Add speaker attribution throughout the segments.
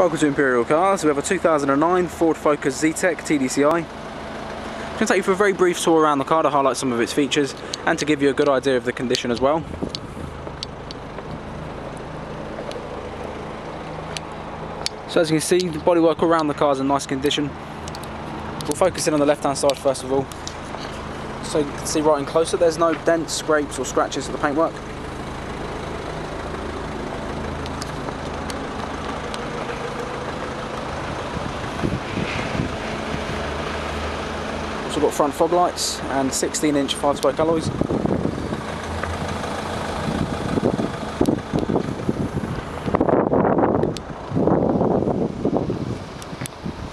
Speaker 1: Welcome to Imperial Cars. We have a 2009 Ford Focus Zetec TDCi. I'm going to take you for a very brief tour around the car to highlight some of its features and to give you a good idea of the condition as well. So as you can see, the bodywork around the car is in nice condition. We'll focus in on the left hand side first of all. So you can see right in closer, there's no dents, scrapes or scratches at the paintwork. Also got front fog lights and 16 inch 5 spoke alloys.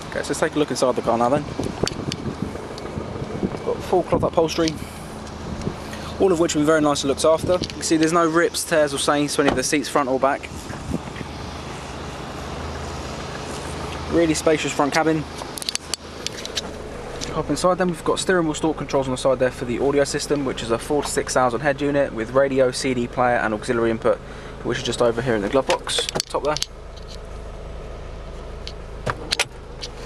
Speaker 1: Okay, so let's take a look inside the car now then. Got full cloth upholstery, all of which will be very nicely looked after. You can see there's no rips, tears or stains to any of the seats front or back. Really spacious front cabin, inside then we've got steering wheel stalk controls on the side there for the audio system which is a 4 to 6000 head unit with radio, CD player and auxiliary input which is just over here in the glove box, top there.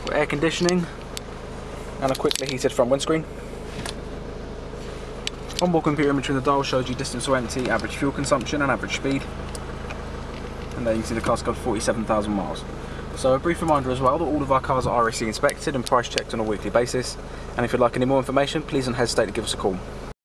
Speaker 1: Got air conditioning and a quickly heated front windscreen. Onboard computer image in the dial shows you distance to empty, average fuel consumption and average speed. And there you can see the car's got 47,000 miles. So a brief reminder as well that all of our cars are RAC inspected and price checked on a weekly basis. And if you'd like any more information, please don't hesitate to give us a call.